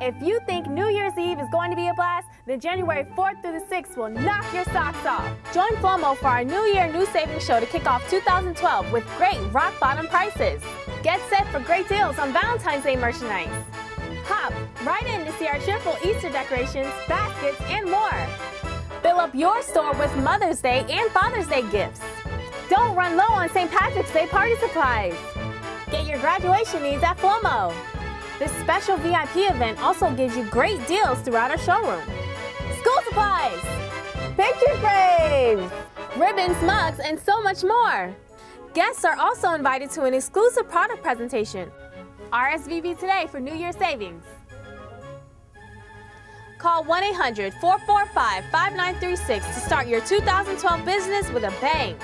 If you think New Year's Eve is going to be a blast, then January 4th through the 6th will knock your socks off. Join FLOMO for our New Year New Savings Show to kick off 2012 with great rock bottom prices. Get set for great deals on Valentine's Day merchandise. Hop right in to see our cheerful Easter decorations, baskets, and more. Fill up your store with Mother's Day and Father's Day gifts. Don't run low on St. Patrick's Day party supplies. Get your graduation needs at FLOMO. This special VIP event also gives you great deals throughout our showroom. School supplies, picture frames, ribbons, mugs, and so much more. Guests are also invited to an exclusive product presentation. RSVP today for New Year savings. Call 1-800-445-5936 to start your 2012 business with a bang.